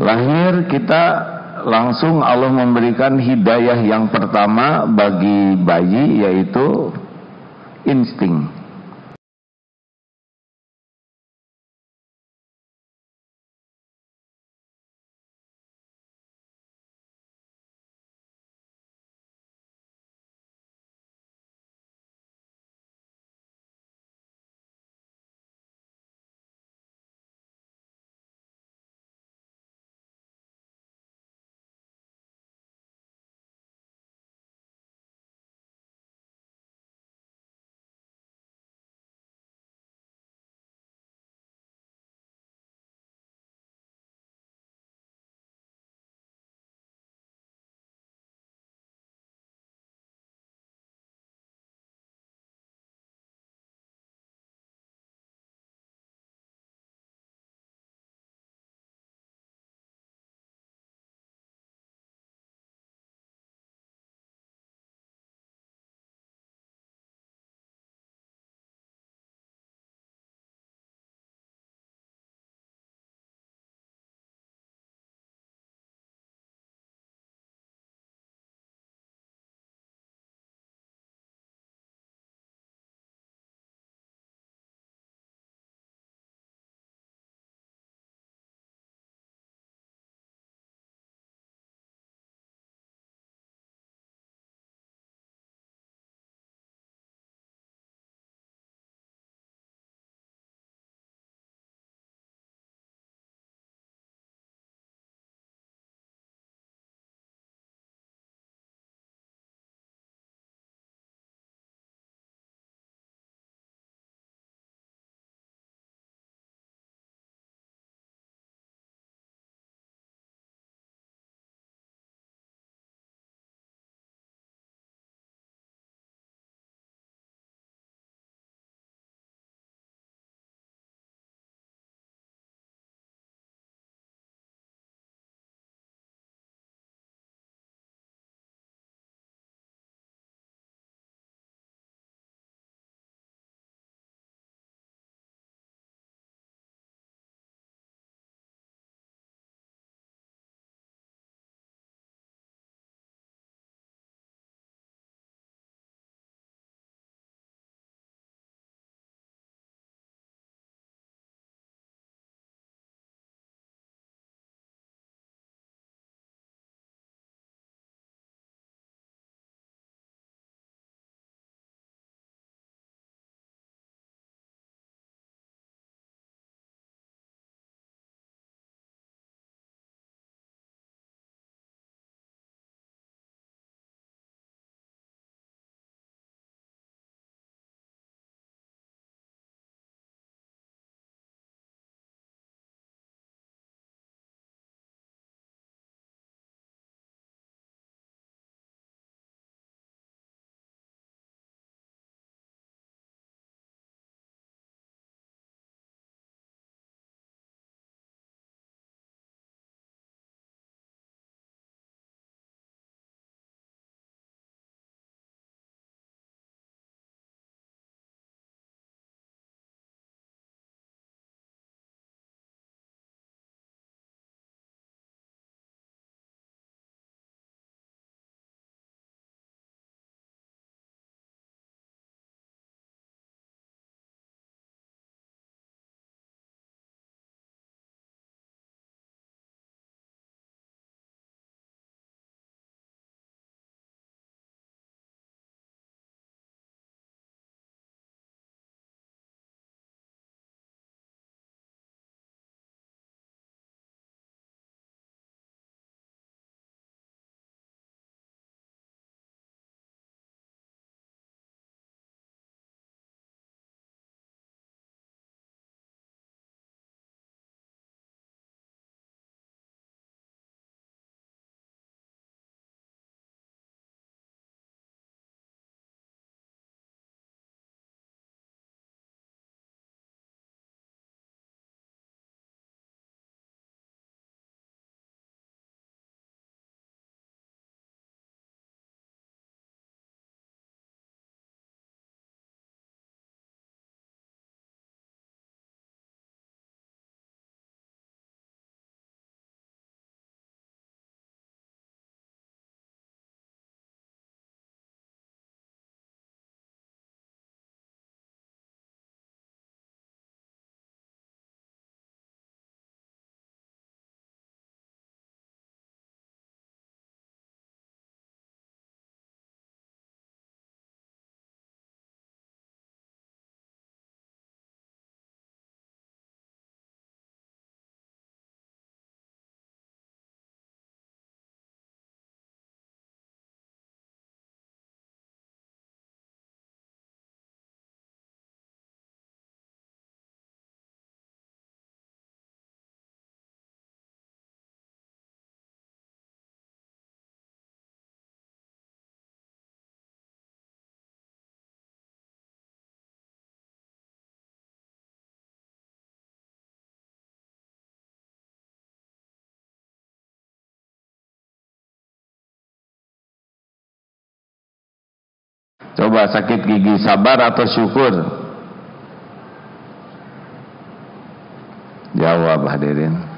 lahir kita langsung Allah memberikan hidayah yang pertama bagi bayi yaitu insting Coba sakit gigi sabar atau syukur? Jawab hadirin.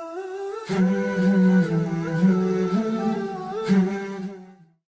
Mm-hmm.